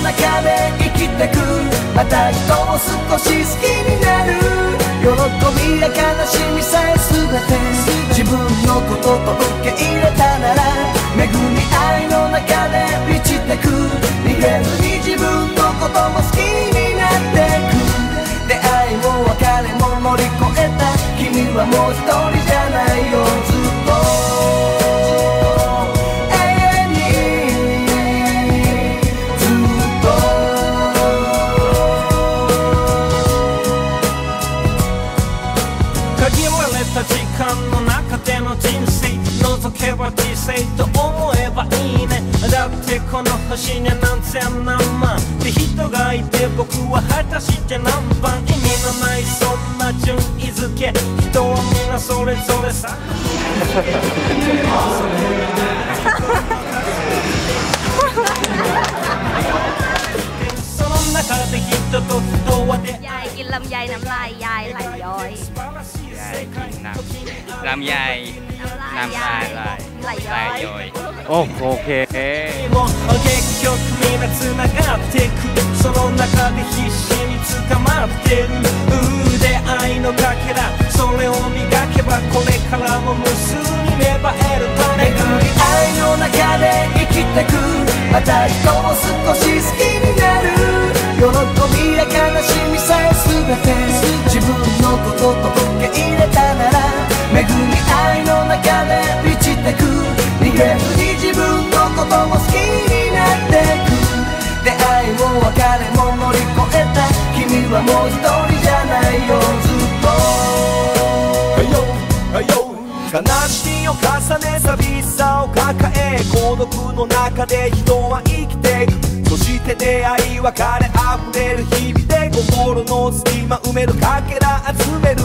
中で生きてく。また人を少し好きになる。喜びや悲しみさえ全て。自分のことと受け入れたなら恵み愛の中で満ちてく。逃げずに自分のことも好きになってく。出会いも別れも乗り越えた。君はもう一人。星と思えばいいね。だってこの星に何千何万って人がいて僕は果たして何番意味のないそんな順位付け。人は皆それぞれさ。dài kia lâm dài nằm lại dài lại rồi dạ, nằm. làm dài นลำไยน้ำลายยายไหลย้อย ยายกินน้ำลำไย น้ำลายยายไหล ลา ย้ ย อย ย้อยโอ้โอเค も結局みんな繋がってくその中で必死に捕まってる出会いのかけらそれを磨けばこれからも無数に芽生える種巡りが愛の中で生きてくまた人を少し好きになる もう一人じゃないよずっと悲しみを重ね寂しさを抱え孤独の中で人は生きていくそして出会い別れ溢れる日々で心の隙間埋めるかけら集める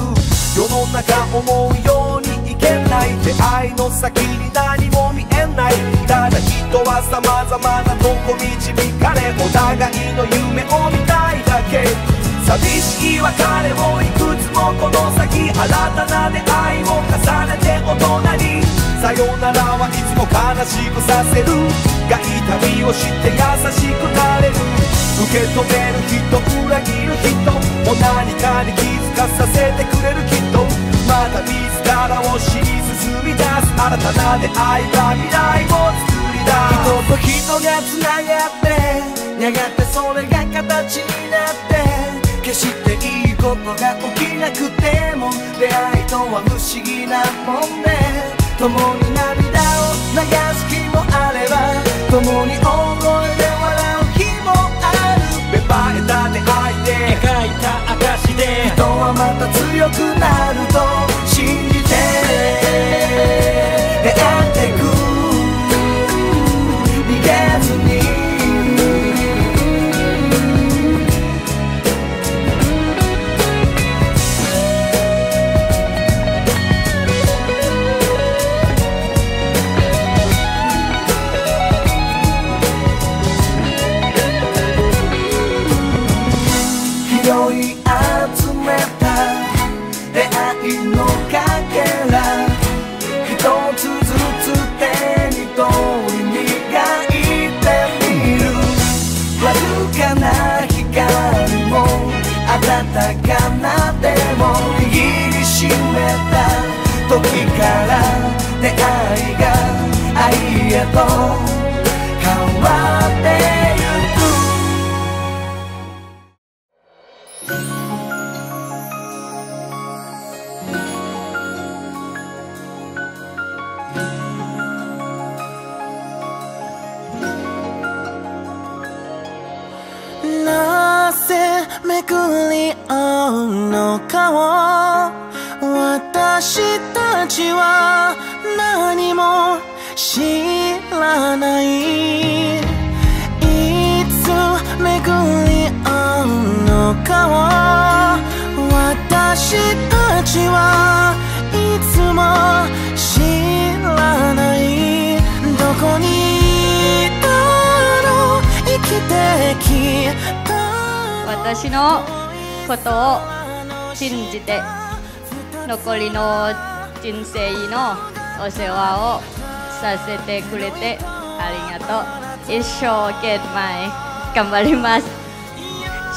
世の中思うようにいけない出会いの先に何も見えないただ人は様々なとこ導かれお互いの夢を見たいだけ寂しい別れをいくつもこの先新たな出会いを重ねて大人に。さよならはいつも悲しくさせるが痛みを知って優しくなれる。受け止める人裏切る人も何かに気づかさせてくれるきっと。また自らを知り進み出す。新たな出会いが未来を作り出す。人と人がつながってやがてそれが形になって決していいことが起きなくても出会いとは不思議なもんね。共に涙を流す日もあれば共に大声で笑う日もある。芽生えた出会いで描いた証で人はまた強くなると信じて。拾い集めた出会いのかけら。一つずつ手に取り磨いてみる。わずかな光も温かな手も握りしめた。時から出会いが愛へとなぜめくり合うのかを私たちは何も知らないいつめくり合うのかを私たちはいつも知らないこにいたの生きてきた私のことを信じて残りの人生のお世話をさせてくれてありがとう。一生懸命頑張ります。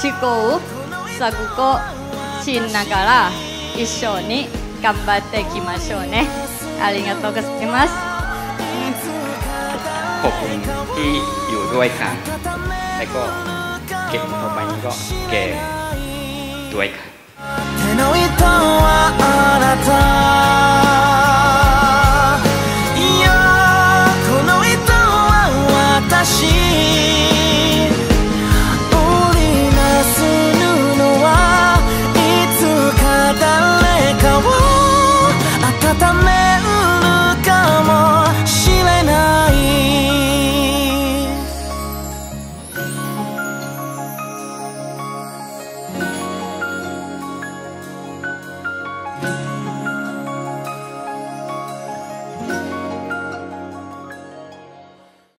試行錯誤しながら一緒に頑張っていきましょうね。ありがとうございます。 ขอบคุณที่อยู่ด้วยค่ะ แล้วก็เก็บต่อไปนี้ก็แก่ด้วยค่ะ